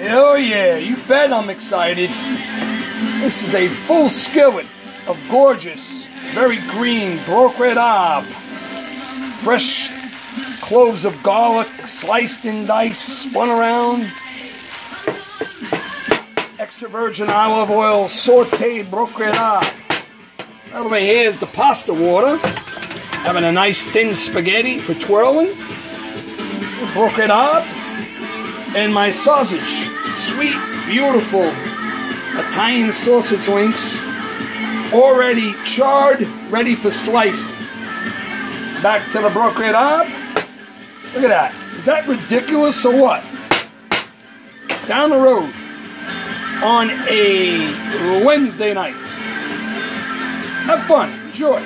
Oh yeah, you bet I'm excited. This is a full skillet of gorgeous, very green, broccoli rabe. Fresh cloves of garlic, sliced in dice, spun around. Extra virgin olive oil, sauteed broccoli rabe. Over here is the pasta water. Having a nice thin spaghetti for twirling. Broccoli rabe and my sausage. Sweet, beautiful Italian sausage links, already charred, ready for slicing. Back to the broccoli rabe. Look at that. Is that ridiculous or what? Down the road on a Wednesday night. Have fun. Enjoy.